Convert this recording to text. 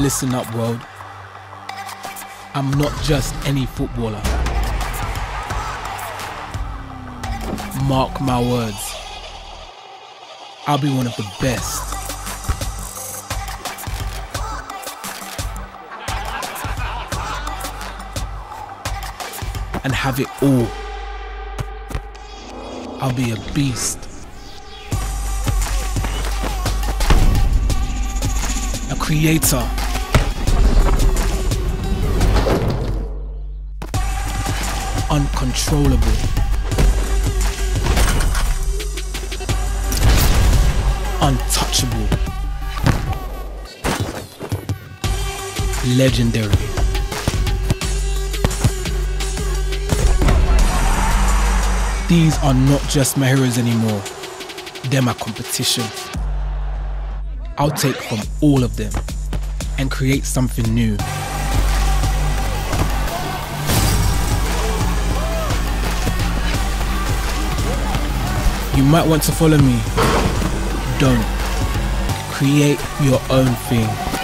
Listen up, world. I'm not just any footballer. Mark my words. I'll be one of the best. And have it all. I'll be a beast. A creator. Uncontrollable. Untouchable. Legendary. These are not just my heroes anymore. They're my competition. I'll take from all of them and create something new. You might want to follow me. Don't. Create your own thing.